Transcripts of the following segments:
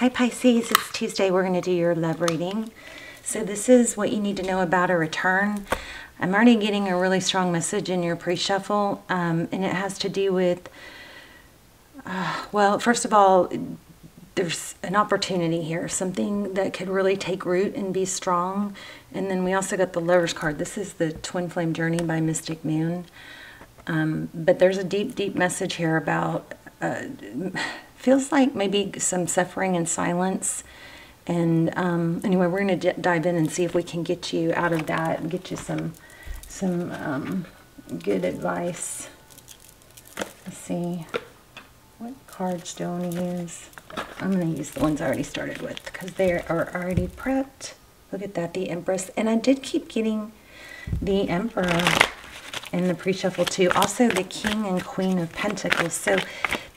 Hi Pisces, it's Tuesday. We're going to do your love reading. So this is what you need to know about a return. I'm already getting a really strong message in your pre-shuffle, um, and it has to do with, uh, well, first of all, there's an opportunity here, something that could really take root and be strong. And then we also got the Lovers card. This is the Twin Flame Journey by Mystic Moon. Um, but there's a deep, deep message here about uh, feels like maybe some suffering in silence. And um, anyway, we're going to dive in and see if we can get you out of that and get you some some um, good advice. Let's see. What cards do I want to use? I'm going to use the ones I already started with because they are already prepped. Look at that, the Empress. And I did keep getting the Emperor in the pre-shuffle too. Also the King and Queen of Pentacles. So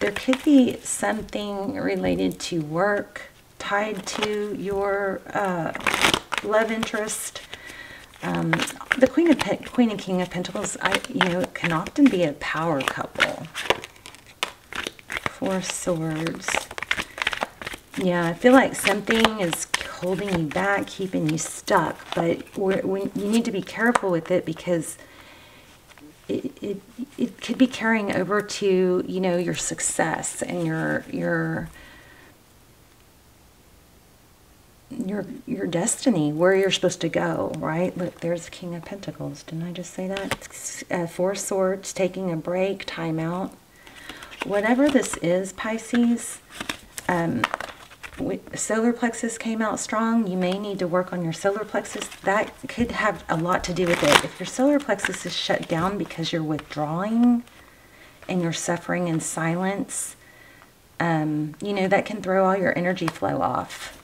there could be something related to work tied to your uh, love interest. Um, the Queen of Pen Queen and King of Pentacles, I, you know, can often be a power couple. Four Swords. Yeah, I feel like something is holding you back, keeping you stuck, but we you need to be careful with it because it, it, it could be carrying over to, you know, your success and your, your, your your destiny, where you're supposed to go, right? Look, there's King of Pentacles. Didn't I just say that? Uh, four Swords, taking a break, time out. Whatever this is, Pisces, um, solar plexus came out strong, you may need to work on your solar plexus. That could have a lot to do with it. If your solar plexus is shut down because you're withdrawing and you're suffering in silence, um, you know, that can throw all your energy flow off.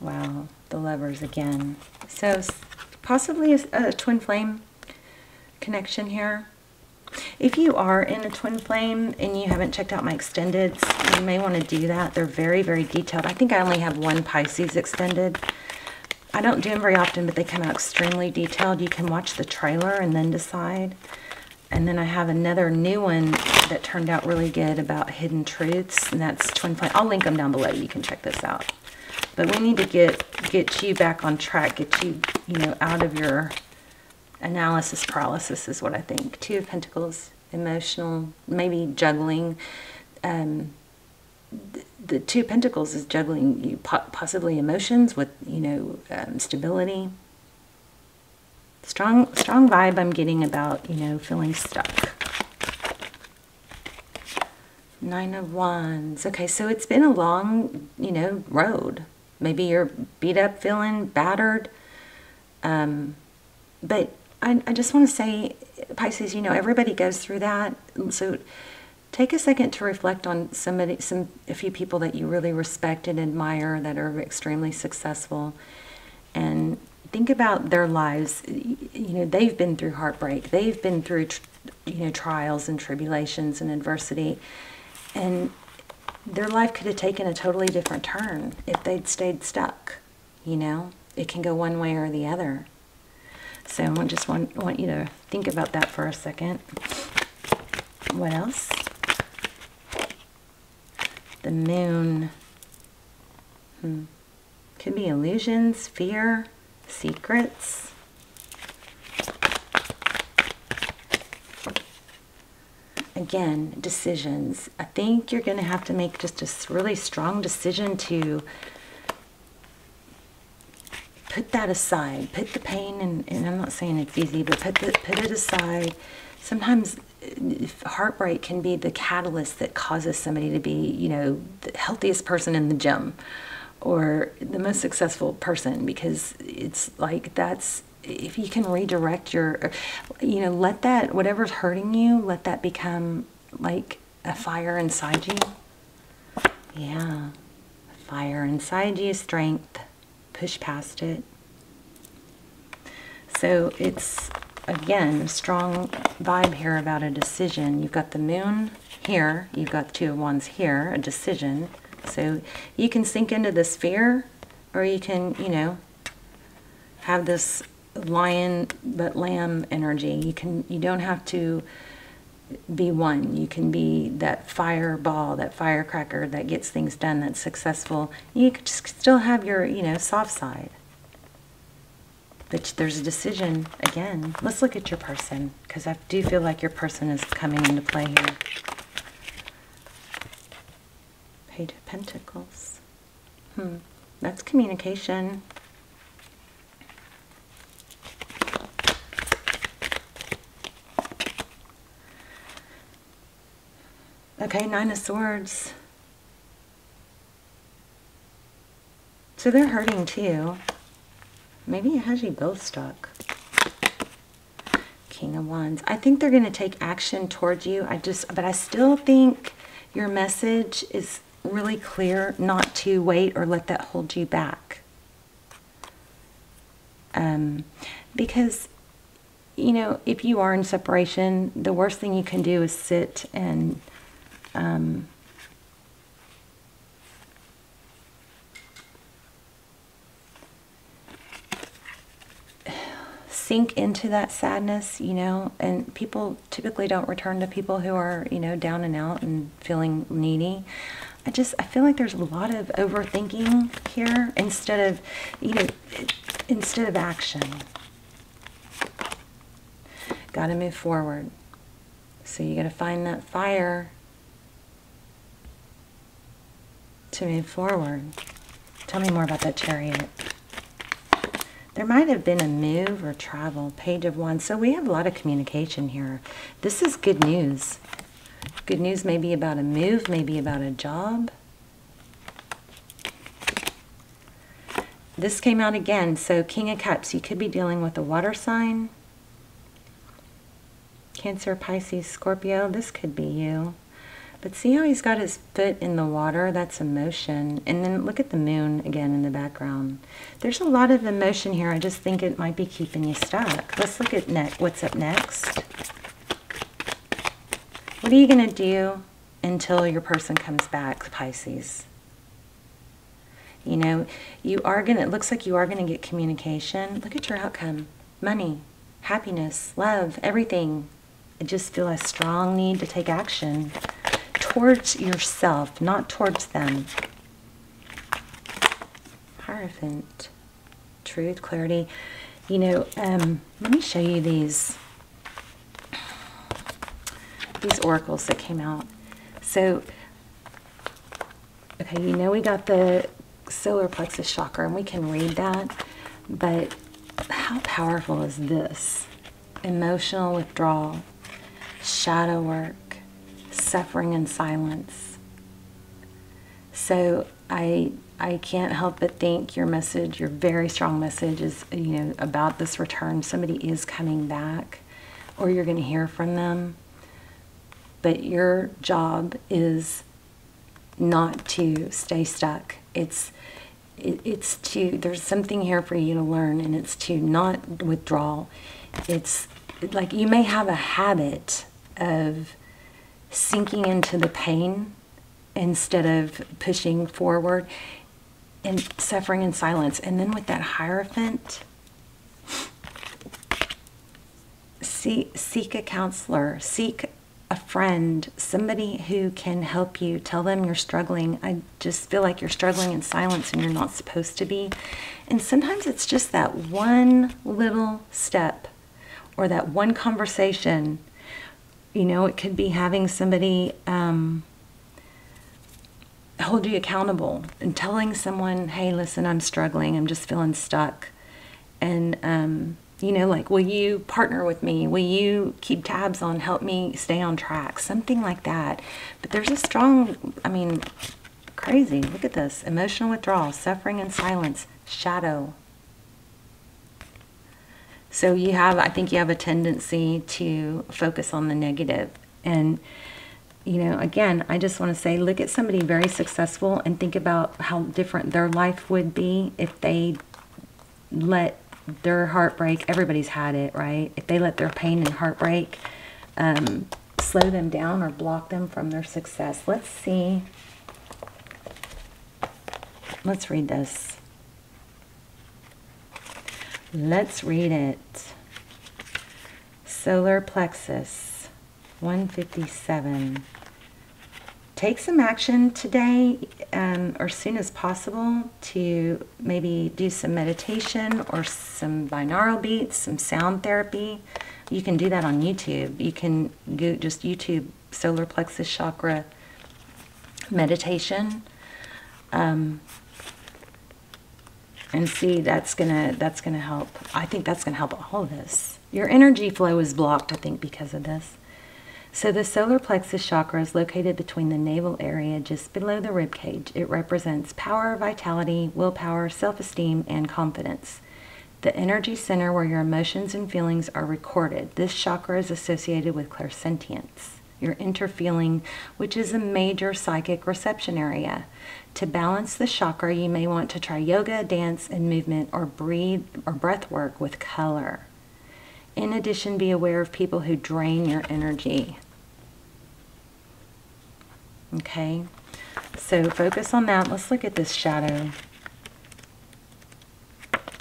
Wow, the lovers again. So possibly a, a twin flame connection here. If you are in a twin flame and you haven't checked out my extendeds, you may want to do that. They're very, very detailed. I think I only have one Pisces extended. I don't do them very often, but they come out extremely detailed. You can watch the trailer and then decide. And then I have another new one that turned out really good about hidden truths, and that's twin flame. I'll link them down below. You can check this out. But we need to get get you back on track, get you, you know, out of your analysis paralysis is what I think. Two of Pentacles, emotional, maybe juggling. Um, the, the Two of Pentacles is juggling you possibly emotions with, you know, um, stability. Strong, strong vibe I'm getting about, you know, feeling stuck. Nine of Wands. Okay, so it's been a long, you know, road. Maybe you're beat up, feeling battered. Um, but I, I just want to say, Pisces, you know, everybody goes through that. So take a second to reflect on somebody, some, a few people that you really respect and admire that are extremely successful. And think about their lives. You know, they've been through heartbreak. They've been through, you know, trials and tribulations and adversity. And their life could have taken a totally different turn if they'd stayed stuck. You know, it can go one way or the other. So I just want, want you to think about that for a second. What else? The moon. Hmm. Could be illusions, fear, secrets. Again, decisions. I think you're going to have to make just a really strong decision to put that aside. Put the pain, and, and I'm not saying it's easy, but put, the, put it aside. Sometimes heartbreak can be the catalyst that causes somebody to be, you know, the healthiest person in the gym or the most successful person because it's like that's if you can redirect your you know let that whatever's hurting you let that become like a fire inside you yeah fire inside you strength push past it. So it's, again, a strong vibe here about a decision. You've got the moon here, you've got two of wands here, a decision. So you can sink into this fear, or you can, you know, have this lion but lamb energy. You can, you don't have to be one. You can be that fireball, that firecracker that gets things done, that's successful. You could just still have your, you know, soft side. But there's a decision again. Let's look at your person because I do feel like your person is coming into play here. Page of Pentacles. Hmm. That's communication. Okay, Nine of Swords. So they're hurting too. Maybe it has you both stuck. King of Wands. I think they're going to take action towards you. I just, but I still think your message is really clear not to wait or let that hold you back. Um, because, you know, if you are in separation, the worst thing you can do is sit and um, sink into that sadness, you know, and people typically don't return to people who are, you know, down and out and feeling needy. I just, I feel like there's a lot of overthinking here instead of, you know, instead of action. Got to move forward. So you got to find that fire to move forward. Tell me more about that chariot. There might have been a move or travel, page of wands. So we have a lot of communication here. This is good news. Good news maybe about a move, maybe about a job. This came out again. So King of Cups, you could be dealing with a water sign. Cancer, Pisces, Scorpio, this could be you. But see how he's got his foot in the water? That's emotion. And then look at the moon again in the background. There's a lot of emotion here. I just think it might be keeping you stuck. Let's look at next. what's up next. What are you going to do until your person comes back, Pisces? You know, you are going to, it looks like you are going to get communication. Look at your outcome. Money, happiness, love, everything. I just feel a strong need to take action towards yourself, not towards them. Hierophant, truth, clarity. You know, um, let me show you these these oracles that came out. So, okay, you know we got the solar plexus chakra, and we can read that, but how powerful is this? Emotional withdrawal, shadow work, suffering in silence. So I I can't help but think your message, your very strong message is you know about this return. Somebody is coming back or you're going to hear from them. But your job is not to stay stuck. It's it, it's to there's something here for you to learn and it's to not withdraw. It's like you may have a habit of sinking into the pain instead of pushing forward and suffering in silence. And then with that Hierophant, seek, seek a counselor, seek a friend, somebody who can help you. Tell them you're struggling. I just feel like you're struggling in silence and you're not supposed to be. And sometimes it's just that one little step or that one conversation you know, it could be having somebody um, hold you accountable and telling someone, hey, listen, I'm struggling. I'm just feeling stuck. And, um, you know, like, will you partner with me? Will you keep tabs on, help me stay on track? Something like that. But there's a strong, I mean, crazy. Look at this emotional withdrawal, suffering in silence, shadow, so you have, I think you have a tendency to focus on the negative. And, you know, again, I just want to say look at somebody very successful and think about how different their life would be if they let their heartbreak, everybody's had it, right? If they let their pain and heartbreak um, slow them down or block them from their success. Let's see. Let's read this. Let's read it. Solar plexus. 157. Take some action today um, or soon as possible to maybe do some meditation or some binaural beats, some sound therapy. You can do that on YouTube. You can go just YouTube solar plexus chakra meditation. Um, and see that's gonna that's gonna help. I think that's gonna help all of this. Your energy flow is blocked i think because of this. So the solar plexus chakra is located between the navel area just below the rib cage. It represents power vitality willpower self-esteem and confidence. The energy center where your emotions and feelings are recorded. This chakra is associated with clairsentience your interfeeling, which is a major psychic reception area. To balance the chakra, you may want to try yoga, dance, and movement, or breathe or breath work with color. In addition, be aware of people who drain your energy. Okay, so focus on that. Let's look at this shadow.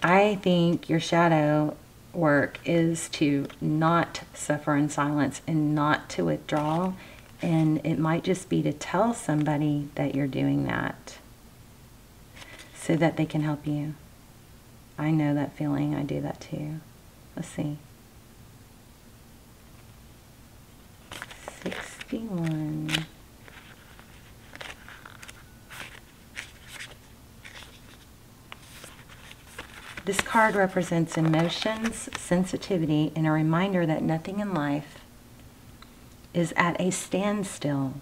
I think your shadow work is to not suffer in silence and not to withdraw. And it might just be to tell somebody that you're doing that so that they can help you. I know that feeling. I do that too. Let's see. This card represents emotions, sensitivity, and a reminder that nothing in life is at a standstill.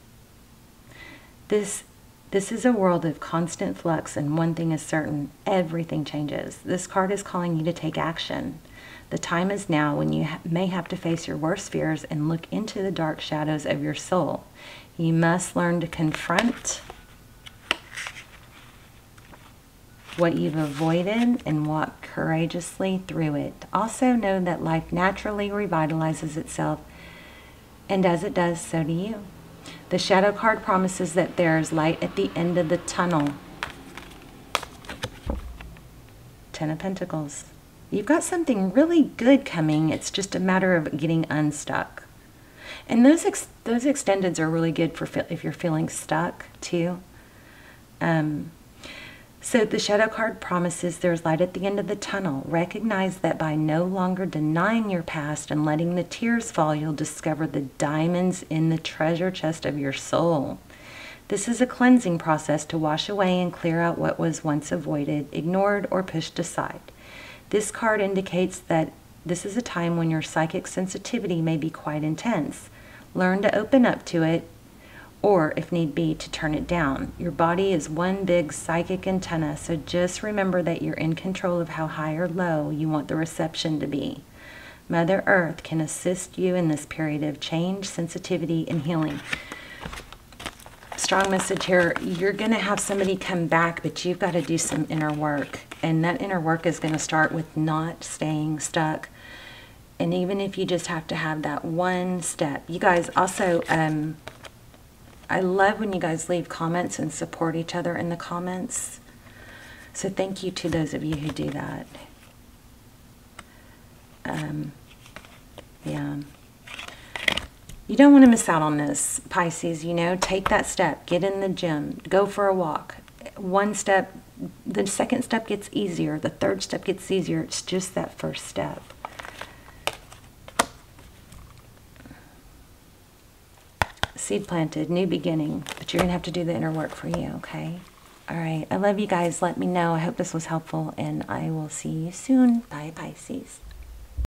This, this is a world of constant flux, and one thing is certain everything changes. This card is calling you to take action. The time is now when you ha may have to face your worst fears and look into the dark shadows of your soul. You must learn to confront what you've avoided and walk courageously through it. Also, know that life naturally revitalizes itself, and as it does, so do you. The shadow card promises that there is light at the end of the tunnel. Ten of Pentacles. You've got something really good coming. It's just a matter of getting unstuck. And those ex those extendeds are really good for if you're feeling stuck too. Um, so the shadow card promises there's light at the end of the tunnel. Recognize that by no longer denying your past and letting the tears fall, you'll discover the diamonds in the treasure chest of your soul. This is a cleansing process to wash away and clear out what was once avoided, ignored, or pushed aside. This card indicates that this is a time when your psychic sensitivity may be quite intense. Learn to open up to it or if need be, to turn it down. Your body is one big psychic antenna, so just remember that you're in control of how high or low you want the reception to be. Mother Earth can assist you in this period of change, sensitivity, and healing. Strong message here. You're going to have somebody come back, but you've got to do some inner work. And that inner work is going to start with not staying stuck. And even if you just have to have that one step. You guys also, um, I love when you guys leave comments and support each other in the comments. So thank you to those of you who do that. Um, yeah. You don't want to miss out on this, Pisces. You know, take that step. Get in the gym. Go for a walk. One step, the second step gets easier. The third step gets easier. It's just that first step. Seed planted, new beginning, but you're going to have to do the inner work for you, okay? All right. I love you guys. Let me know. I hope this was helpful, and I will see you soon. Bye, Pisces.